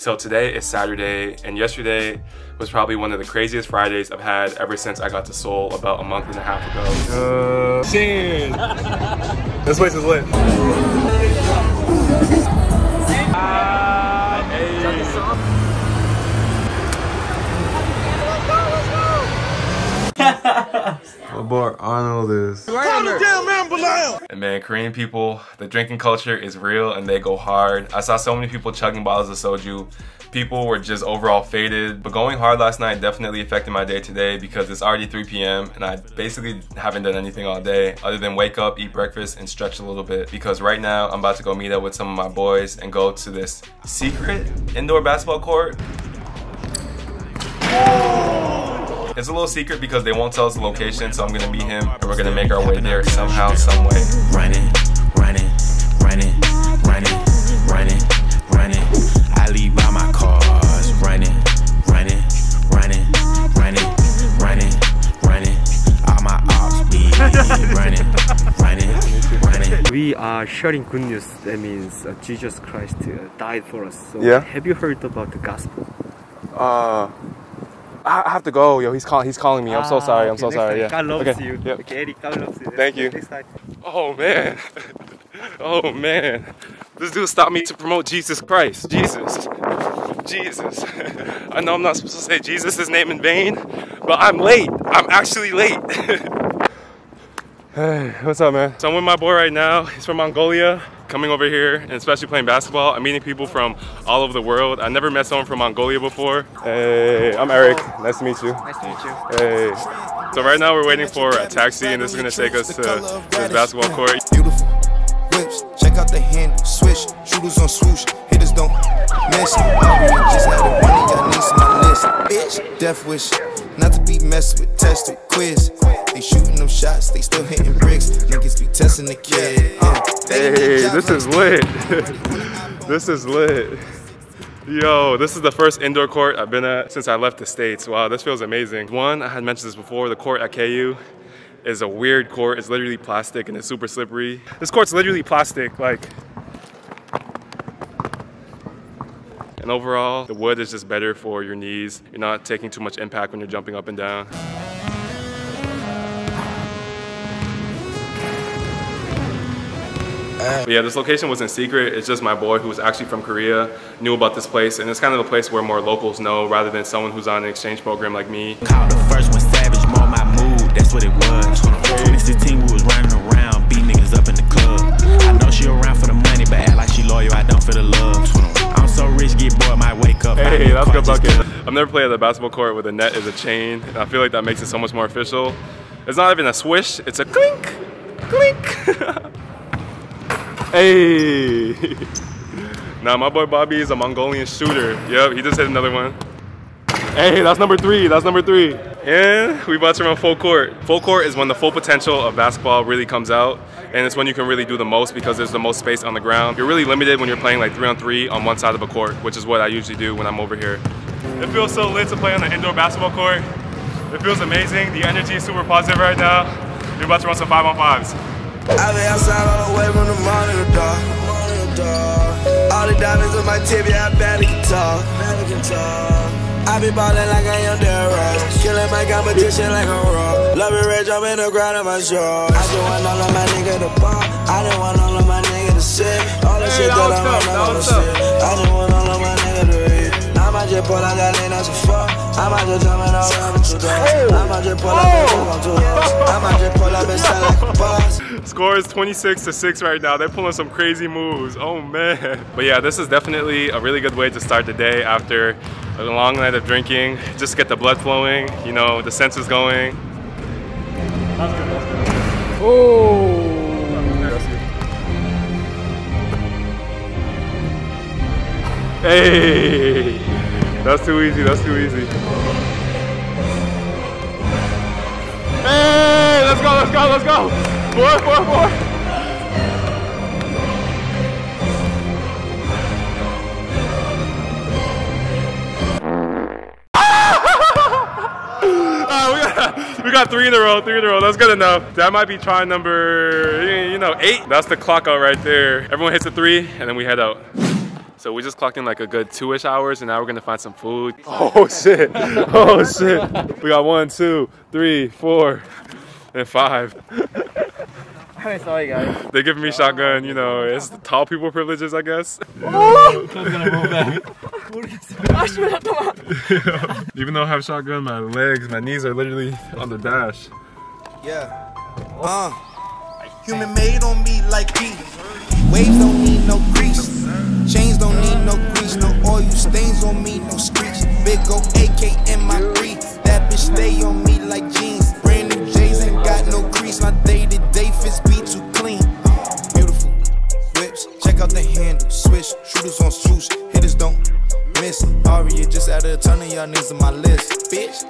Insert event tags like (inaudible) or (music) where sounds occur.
So today is Saturday, and yesterday was probably one of the craziest Fridays I've had ever since I got to Seoul about a month and a half ago. Uh, cheers! this place is lit. Ah, (laughs) My boy Arnold is. And man, Korean people, the drinking culture is real and they go hard. I saw so many people chugging bottles of soju. People were just overall faded. But going hard last night definitely affected my day today because it's already 3 p.m. and I basically haven't done anything all day other than wake up, eat breakfast, and stretch a little bit. Because right now I'm about to go meet up with some of my boys and go to this secret indoor basketball court it's a little secret because they won't tell us the location, so I'm gonna meet him and we're gonna make our way there somehow, some way. running, running, running, running, running, running. I leave by my cars, running, running, running, running, running, running. All my ops be running, running, running. We are sharing good news. That means uh, Jesus Christ uh, died for us. So Yeah. Have you heard about the gospel? Uh, I have to go, yo. He's calling. He's calling me. I'm so Ah, sorry. I'm okay, so sorry. time. Yeah. God loves okay. you. Yep. Okay, Eric, God loves you. Thank you. Next time. Oh man. (laughs) Oh man. This dude stopped me to promote Jesus Christ. Jesus. Jesus. (laughs) I know I'm not supposed to say Jesus' name in vain, but I'm late. I'm actually late. (laughs) hey, what's up, man? So I'm with my boy right now. He's from Mongolia, coming over here and especially playing basketball. I'm meeting people from all over the world. I never met someone from Mongolia before. Hey, I'm Eric. Nice to meet you. Nice to meet you. Hey. So right now we're waiting for a taxi and this is gonna take us to this basketball court. Beautiful whips, check out the handle, switch, shooters on swoosh, hitters don't miss. Bitch, death wish, not to be messed with, tested, quiz. They shooting them shots, they still hitting bricks. Niggas be testing the kid. Uh, Hey, this is lit. (laughs) this is lit. Yo, this is the first indoor court I've been at since I left the States. Wow, this feels amazing. One, I had mentioned this before, the court at KU is a weird court. It's literally plastic and it's super slippery. This court's literally plastic, like. And overall, the wood is just better for your knees. You're not taking too much impact when you're jumping up and down. But yeah, this location wasn't secret. It's just my boy who was actually from Korea knew about this place, and it's kind of the place where more locals know rather than someone who's on an exchange program like me. Called the first one savage, more my mood, that's what it was. 2016, we was running up. buy me Hey, a that's a car good just bucket. I've never played at a basketball court with a net as a chain, and I feel like that makes it so much more official. It's not even a swish, it's a clink, clink. (laughs) hey. Now my boy Bobby is a Mongolian shooter. Yep, he just hit another one. Hey, that's number three. That's number three. And we about to run full court. Full court is when the full potential of basketball really comes out, and it's when you can really do the most because there's the most space on the ground. You're really limited when you're playing like three on three on one side of a court, which is what I usually do when I'm over here. It feels so lit to play on the indoor basketball court. It feels amazing. The energy is super positive right now. We're about to run some five on fives. I be outside all the way from the morning to dark. All the diamonds on my tibia, I barely can talk. I be ballin' like I am Derrick. Killing my competition like I'm raw. Love it rich, I'm in the ground of my shorts. I just want all of my nigga to ball. I just want all of my nigga to sit. All the Hey, shit that I run, I wanna was tough. sit. I just want all of my nigga to read. I might just pull out that lean as a fuck. I might just jump it all around two doors. I might just pull up and fuck on two doors. I might just pull up and sound like a boss. Score is 26 to 6 right now. They're pulling some crazy moves. Oh man. But yeah, this is definitely a really good way to start the day after a long night of drinking. Just get the blood flowing, you know, the senses going. Oh. Hey, that's too easy. That's too easy. Hey, let's go, let's go, let's go. Four, four, four. Ah, we, got, we got three in a row, three in a row. That's good enough. That might be try number, you know, eight. That's the clock out right there. Everyone hits a three, and then we head out. So we just clocked in like a good two-ish hours, and now we're gonna find some food. (laughs) Oh shit! Oh shit! We got one, two, three, four, and five. sorry guys. They giving me shotgun, you know, it's the tall people privileges, I guess. (laughs) Even though I have shotgun, my legs, my knees are literally on the dash. Yeah. Uh. Human made on me like me. Waves don't need no young niggas on my list, bitch.